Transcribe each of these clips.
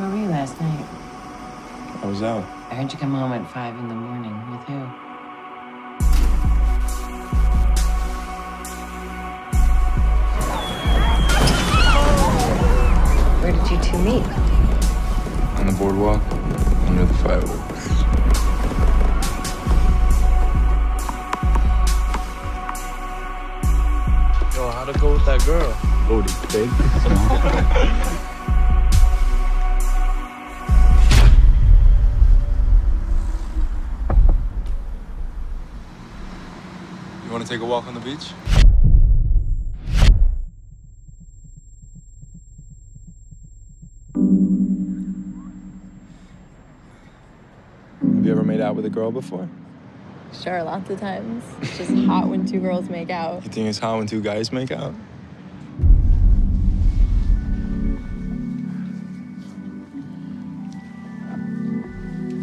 Where were you last night? I was out. I heard you come home at five in the morning. With who? Where did you two meet? On the boardwalk, under the fireworks. Yo, how'd it go with that girl? Loaded, babe. You want to take a walk on the beach? Have you ever made out with a girl before? Sure, lots of times. It's just hot when two girls make out. You think it's hot when two guys make out?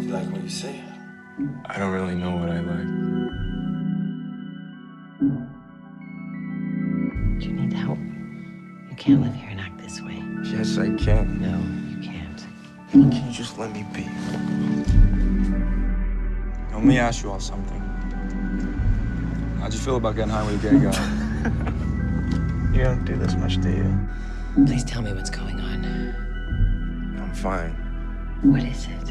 You like what you see? I don't really know what I like. Do you need help? You can't live here and act this way. Yes, I can. No, you can't. Can you just let me be? Let me ask you all something. How'd you feel about getting high with a gay guy? You don't do this much, do you? Please tell me what's going on. I'm fine. What is it?